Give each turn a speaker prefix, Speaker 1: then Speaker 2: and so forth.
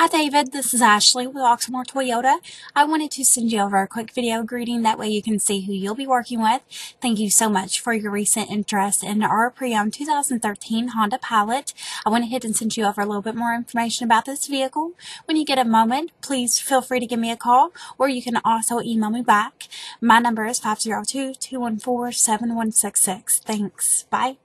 Speaker 1: Hi David, this is Ashley with Oxmoor Toyota. I wanted to send you over a quick video greeting that way you can see who you'll be working with. Thank you so much for your recent interest in our pre-owned 2013 Honda Pilot. I went ahead and sent you over a little bit more information about this vehicle. When you get a moment, please feel free to give me a call or you can also email me back. My number is 502-214-7166. Thanks. Bye.